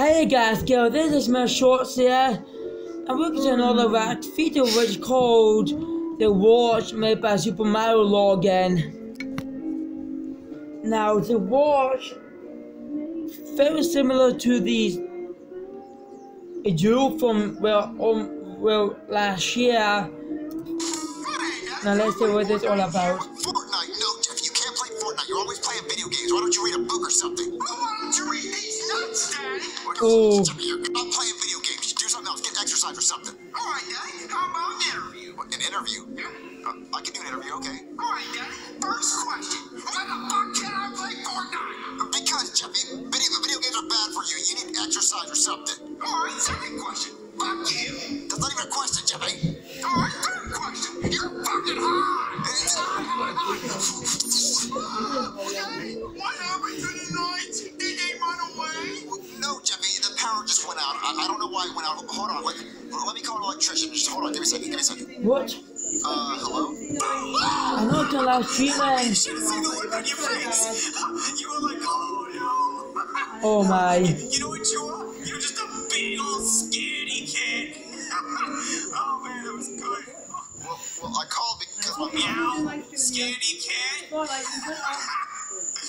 Hey guys, girl, this is my shorts here. I'm working on another act video which is called The Watch made by Super Mario Logan. Now the watch very similar to the jewel from well um well last year. Now let's see what this all about. Fortnite, no, Jeff, you can't play Fortnite. You're always playing video games. Why don't you read a book or something? Daddy? Oh. Jeffy, playing video games. Do something else. Get exercise or something. All right, Daddy. How about an interview? What, An interview? Yeah. Uh, I can do an interview, okay. All right, Daddy. First question. Why the fuck can't I play Fortnite? Because, Jeffy, video, video games are bad for you. You need exercise or something. All right, second question. Fuck you. That's not even a question, Jeffy. All right, third question. You're fucking hot. Daddy, what happened just went out. I, I don't know why it went out. Hold on, let, let me call an electrician. Just hold on, give me a second, give me a second. What? Uh, hello? I'm not live stream man. should have seen the look on your face. You were like, oh no. Oh my. You know what you are? You're just a big old scaredy cat. oh man, that was good. Well, well I called because my Meow, scaredy cat. well, I,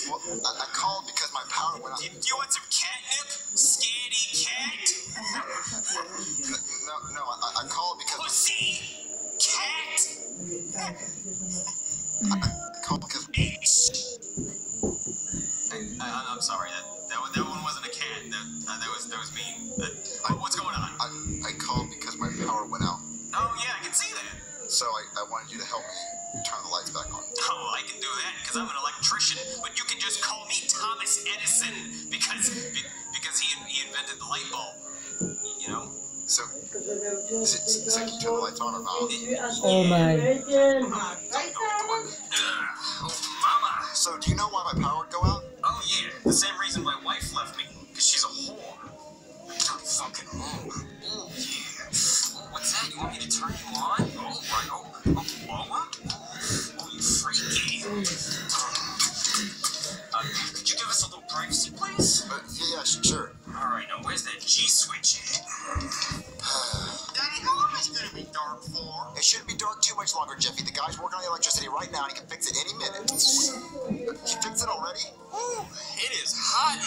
I called because my power went out. You, do you want some you to help me turn the lights back on. Oh, I can do that because I'm an electrician. But you can just call me Thomas Edison because be, because he he invented the light bulb. You know. So, is it, so can you turn the lights on or not? Oh my.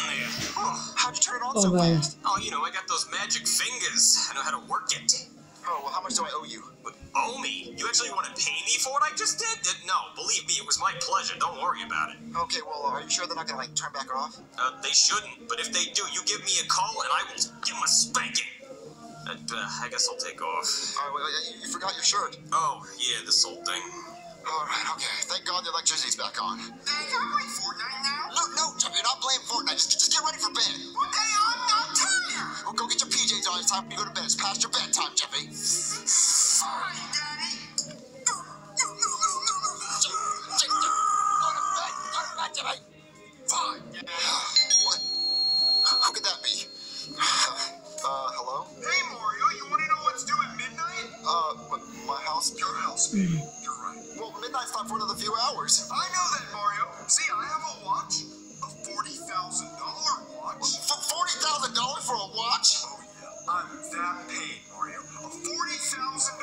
There. Oh, How'd you turn it on Oh so my. fast? oh, you know, I got those magic fingers. I know how to work it. Oh, well, how much do I owe you? But, oh, me? You actually want to pay me for what I just did? Uh, No, believe me, it was my pleasure. Don't worry about it. Okay, well, are you sure they're not gonna, like, turn back off? Uh, they shouldn't, but if they do, you give me a call and I will give them a spanking. Uh, uh, I guess I'll take off. All right, well, you, you forgot your shirt. Oh, yeah, this old thing. All right, okay. Thank God the electricity's back on. Daddy, can I play Fortnite now? No, no, Jeff, you're not playing Fortnite. Just, just get ready for bed. Well, Daddy, I'm not tired. Well, go get your PJs on. It's time for you to go to bed. It's past your bedtime, Jeffy. Fine, Daddy. Go to bed. Go to bed, Jeffy. Fine, What? Who could that be? Uh, hello? Hey, Mario, you want to know what's due at midnight? Uh, my house? Your house, baby. You're right. Well, for another few hours. I know that, Mario. See, I have a watch. A $40,000 watch. For forty thousand dollars for a watch? Oh, yeah. I'm that paid, Mario. A $40,000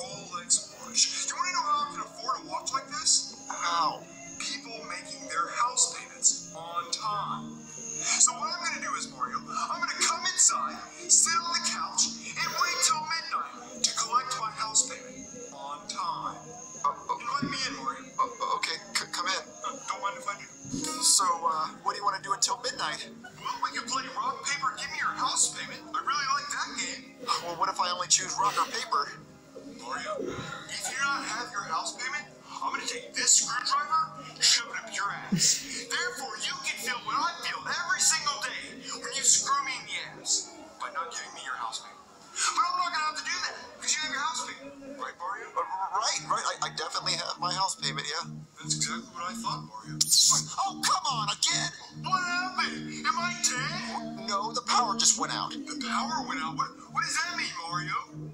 Rolex watch. You want to know how I can afford a watch like this? How? People making their house payments on time. So what I'm going to do is, Mario, I'm going to come inside, sit on the couch, Well, I only choose rock or paper? Mario, if you do not have your house payment, I'm gonna take this screwdriver, and shove it up your ass. Therefore, you can feel what I feel every single day when you screw me in the ass by not giving me your house payment. But I'm not gonna have to do that because you have your house payment, right, Mario? Uh, right, right. I, I definitely have my house payment, yeah. That's exactly what I thought, Mario. Oh, come on, again? What power just went out. The power went out. What, what does that mean, Mario?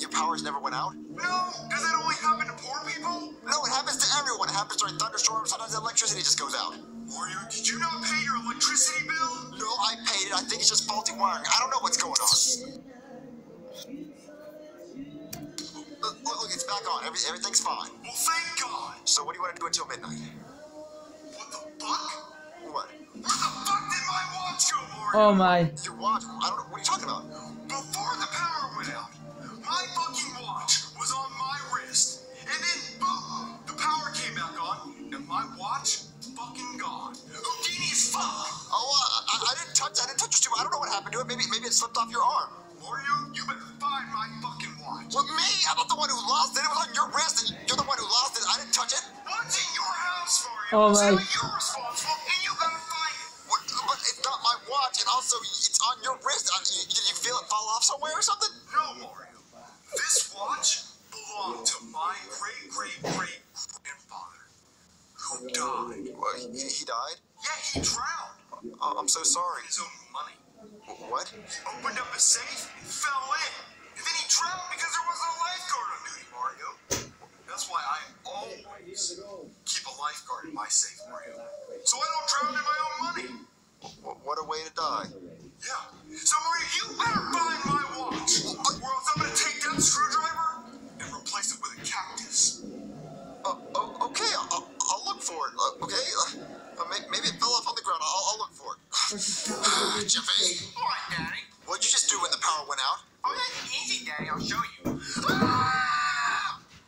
Your powers never went out? No, does that only happen to poor people? No, it happens to everyone. It happens during thunderstorms. Sometimes the electricity just goes out. Mario, did you not pay your electricity bill? No, I paid it. I think it's just faulty wiring. I don't know what's going on. Look, look, look, it's back on. Every, everything's fine. Well, thank God. So what do you want to do until midnight? What the fuck? What? What the fuck Oh my. Your watch? I don't know. What are you talking about? Before the power went out, my fucking watch was on my wrist. And then, boom, the power came back on, and my watch fucking gone. Houdini as fuck. Oh, uh, I, I didn't touch. I didn't touch your tube. I don't know what happened to it. Maybe, maybe it slipped off your arm. Mario, you better find my fucking watch. What me? I'm not the one who lost it. It was on your wrist, and you're the one who lost it. I didn't touch it. What's in your house, Mario? Oh, so my. He, he died? Yeah, he drowned. Oh, I'm so sorry. His own money. What? Opened up a safe and fell in. And then he drowned because there wasn't a lifeguard on duty, Mario. That's why I always keep a lifeguard in my safe, Mario. So I don't drown in my own money. What, what a way to die. Yeah. So Mario, you better find my watch. Or else I'm gonna take that screwdriver Jeffy, Alright, Daddy. what'd you just do when the power went out? Oh, that's easy, Daddy. I'll show you. Uh,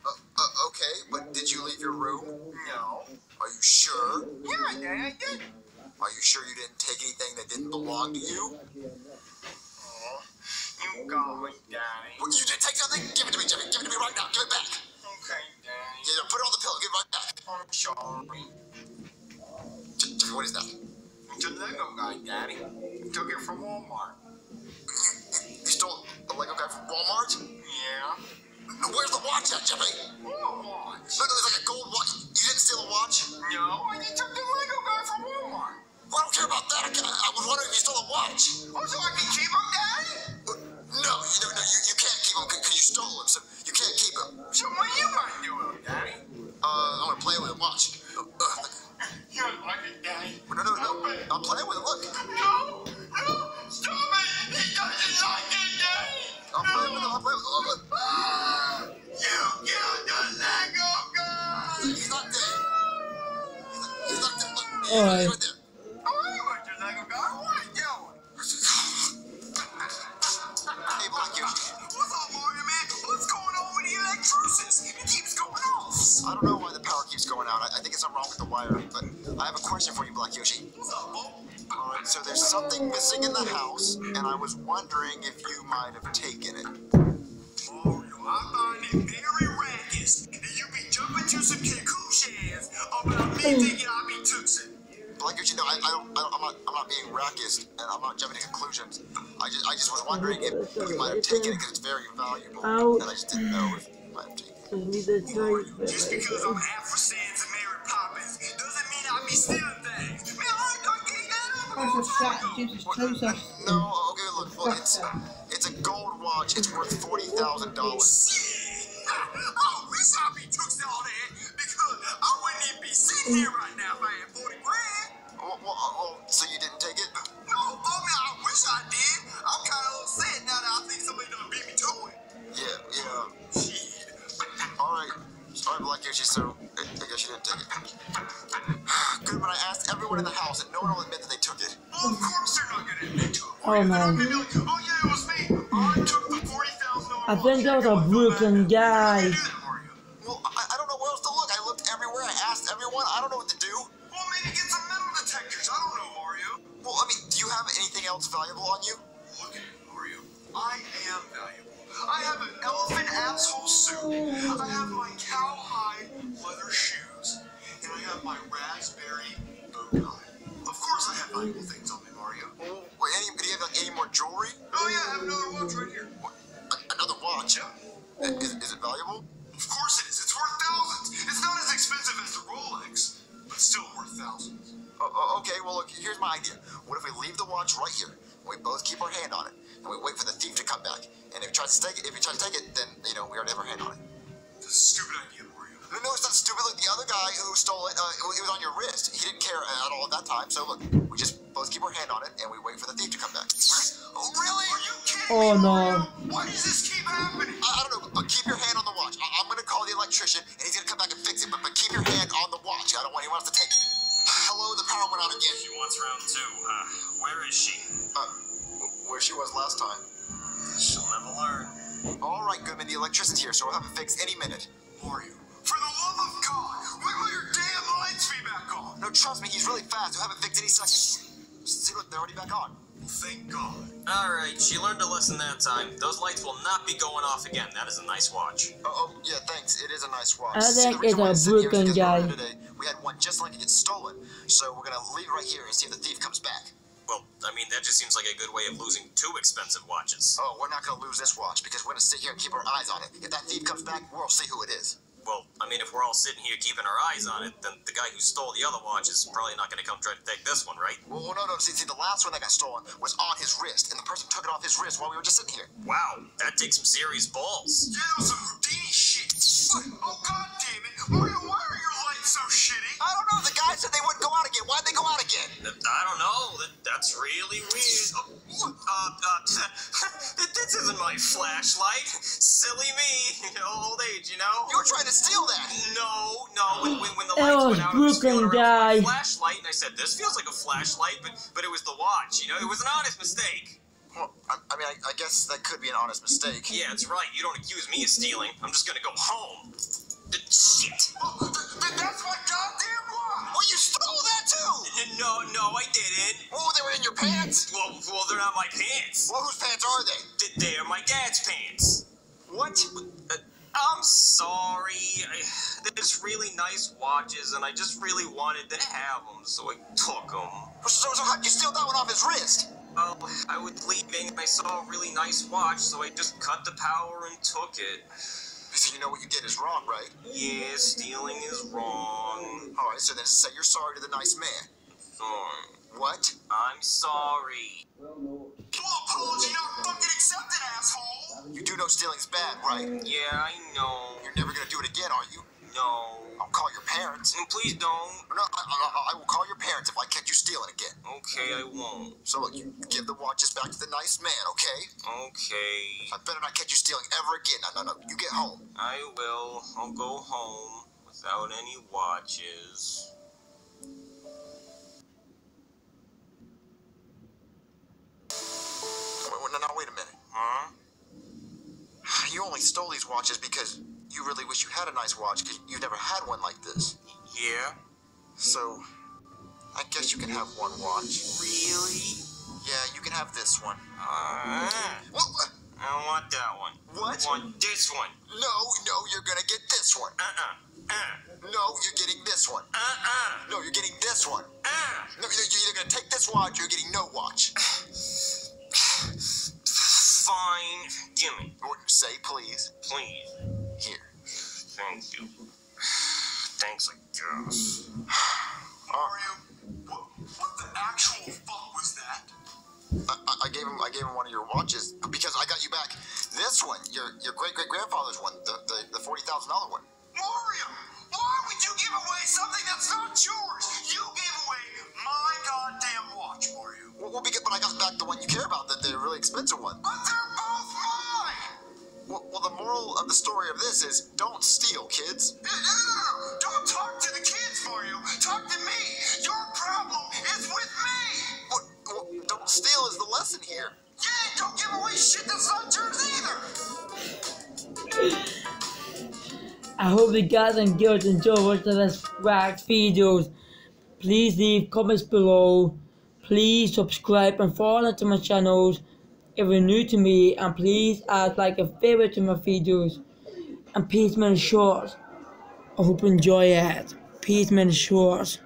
uh, okay, but did you leave your room? No. Are you sure? Yeah, Daddy, I did. Are you sure you didn't take anything that didn't belong to you? Oh, you got me, Daddy. Well, you did take something? Give it to me, Jeffy. Give it to me right now. Give it back. Okay, Daddy. Yeah, put it on the pillow. Give it right back. I'm sorry. Jeffy, what is that? It's a Lego guy, Daddy. Took it from Walmart. You stole a Lego guy from Walmart? Yeah. Where's the watch at, Jeffy? Walmart. No, no, there's like a gold watch. You didn't steal a watch? No, I took the Lego guy from Walmart. Well, I don't care about that. I, I was wondering if you stole a watch. Oh, so I can keep him, Daddy? No, you, no, no, you, you can't keep him because you stole him, so you can't keep him. So what are you gonna do with him, Daddy? Uh, I'm gonna play with him. Watch. Uh, uh, You don't like it, Daddy? no, no, no. I'm playing with him. Look. No! No! Stop it! He doesn't like it, Daddy! I'm playing with it. I'm playing with. Look, look. You killed the Lego guy! He's not dead. He's not, he's not dead. Look, he's right there. Question for you, Black Yoshi. What's up, Bo? Alright, so there's something missing in the house, and I was wondering if you might have taken it. Oh, Mario, I find it very raucous that you be jumping to some conclusions about me hmm. thinking I be tootsin'. Black Yoshi, no, I, I don't, I don't, I'm not, I'm not being raucous, and I'm not jumping to conclusions. I just, I just was wondering if you might have taken it because it's very valuable, Ouch. and I just didn't know if you might have taken it. Give me the knife. Just because I'm Afro Sans and up a That's a long shot. time ago. Jesus, toes. No, okay, look, look, it's, it's a gold watch. It's worth forty thousand dollars. Oh, shit! I wish I be took all that because I wouldn't even be sitting here right Oh, me. I took the forty thousand dollars. I think that was a Brooklyn guy. Jewelry? Oh yeah, I have another watch right here. What, another watch? Yeah. Is, is it valuable? Of course it is. It's worth thousands. It's not as expensive as the Rolex, but still worth thousands. Oh, okay, well, look, here's my idea. What if we leave the watch right here, and we both keep our hand on it, and we wait for the thief to come back? And if he tries to take it, if he tries to take it, then, you know, we already have our hand on it. It's a stupid idea, Mario. No, it's not stupid. Look, the other guy who stole it, uh, it was on your wrist. He didn't care at all at that time. So look, we We just both keep our hand on it and we wait for the thief to come back. Oh, really? Are you kidding Oh, me, no. Mario? Why does this keep happening? I, I don't know, but keep your hand on the watch. I, I'm gonna call the electrician and he's gonna come back and fix it, but, but keep your hand on the watch. I don't want anyone else to take it. Hello, the power went out again. She wants round two, huh? Where is she? Uh, where she was last time. She'll never learn. All right, Goodman, the electrician's here, so we'll have it fixed any minute. Mario, for the love of God, when will your damn lights be back on? No, trust me, he's really fast. We'll have it fixed any second. See, look, they're already back on. Thank God. Alright, she learned a lesson that time. Those lights will not be going off again. That is a nice watch. Oh, oh, yeah, thanks. It is a nice watch. I See, think the reason it's a it's sitting here is Brooklyn because guy. Today, we had one just like it get stolen. So we're gonna leave right here and see if the thief comes back. Well, I mean, that just seems like a good way of losing two expensive watches. Oh, we're not gonna lose this watch because we're gonna sit here and keep our eyes on it. If that thief comes back, we'll see who it is. Well, I mean, if we're all sitting here keeping our eyes on it, then the guy who stole the other watch is probably not going to come try to take this one, right? Well, no, no. See, see, the last one that got stolen was on his wrist, and the person took it off his wrist while we were just sitting here. Wow, that takes some serious balls. Yeah, that was some Houdini shit. Oh, God that's really weird. Oh, uh, uh, this isn't my flashlight. Silly me. Old age, you know? You were trying to steal that. No, no. When, when, when the lights was went out, I was feeling Brooklyn guy. my flashlight, and I said, "This feels like a flashlight," but but it was the watch. You know, it was an honest mistake. Well, I, I mean, I, I guess that could be an honest mistake. Yeah, it's right. You don't accuse me of stealing. I'm just gonna go home. D- Shit. Oh, th- th- that's my goddamn watch. Well, you stole that too. No, no, I didn't. Oh, they were in your pants. Well, well, they're not my pants. Well, whose pants are they? Th- They're my dad's pants. What? Uh, I'm sorry. I, there's really nice watches, and I just really wanted to have them, so I took them. So, so how'd you steal that one off his wrist? Well, I was leaving, and I saw a really nice watch, so I just cut the power and took it. So you know what you did is wrong, right? Yeah, stealing is wrong. All right, so then say you're sorry to the nice man. Sorry. What? I'm sorry. Well, apology not fucking accepted, asshole. You do know stealing's bad, right? Yeah, I know. You're never gonna do it again, are you? No. I'll call your parents. And please don't. No, I, I, I will call your parents if I catch you stealing again. Okay, I won't. So look, you give the watches back to the nice man, okay? Okay. I better not catch you stealing ever again. No, no, no. You get home. I will. I'll go home without any watches. Wait, wait, no, no, wait a minute. Huh? You only stole these watches because you really wish you had a nice watch because you've never had one like this. Yeah? So, I guess you can have one watch. Really? Yeah, you can have this one. Uh, What? what? I don't want that one. What? I want this one. No, no, you're gonna get this one. Uh-uh. Uh. No, you're getting this one. Uh-uh. No, you're getting this one. Uh. No, you're either gonna take this watch or you're getting no watch. Fine. Or say please. Please. Here. Thank you. Thanks, I guess. Mario, what, what the actual fuck was that? I, I- gave him I gave him one of your watches because I got you back this one, your your great great grandfather's one, the the, the forty thousand dollar one. Mario, why would you give away something that's not yours? You gave away my goddamn watch, Mario. Well, well, because, but I got back the one you care about, the, the really expensive one. But they're. Well, well, the moral of the story of this is don't steal, kids. No, no, no, no. Don't talk to the kids, for you. Talk to me. Your problem is with me. Well, well, don't steal is the lesson here. Yeah, don't give away shit that's not yours either. I hope you guys and girls enjoy watching this react videos. Please leave comments below. Please subscribe and follow to my channels if you're new to me. And please add like a favorite to my videos. And peace, man, shorts. I hope you enjoy it. Peace, man, shorts.